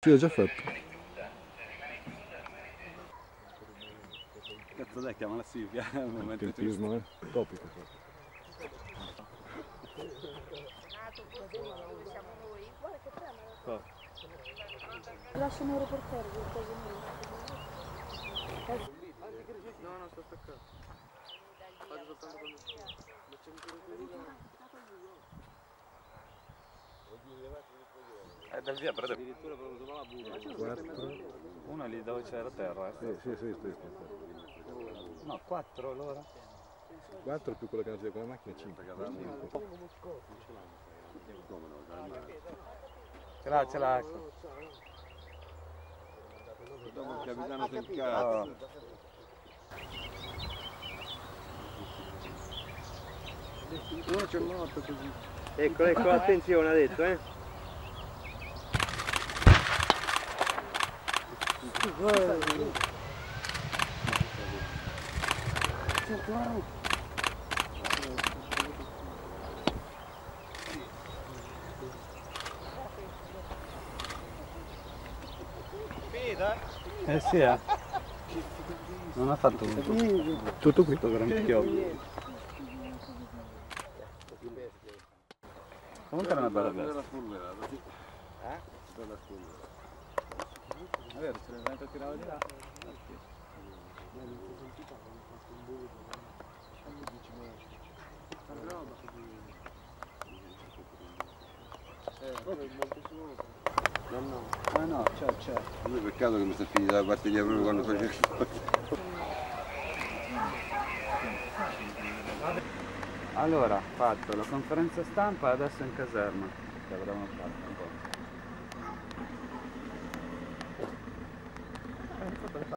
Sì, ho già fatto. Cazzo dai, chiama la Silvia al momento giusto. Tempismo, eh? Topico. Lasciano il reportero, qualcosa No, no, sto staccato. Vado soltanto quando È dal via, però addirittura proprio sopra la buca. Quattro. uno lì dove c'era terra. Eh. Sì, sì, sì, sì, sì. No, quattro allora. Quattro più quello che hanno con la macchina, cinque. Cinque. Ce l'ha, ce l'ha. Dopo il capitano del cazzo. No, c'è morto così. Ecco, ecco, attenzione ha detto, eh. Eh sì, eh. Non ha fatto tutto qui per gran chiocco. Comunque era una bella sì. Eh? Bella spolverata. È vero, se l'evento tirava di là. No, no. Ah no, c'è, c'è. A me peccato che mi sta finita la batteria proprio quando facevo Allora, fatto la conferenza stampa adesso in caserma. Che avevamo fatto un po'.